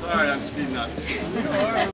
Sorry. I'm speeding up.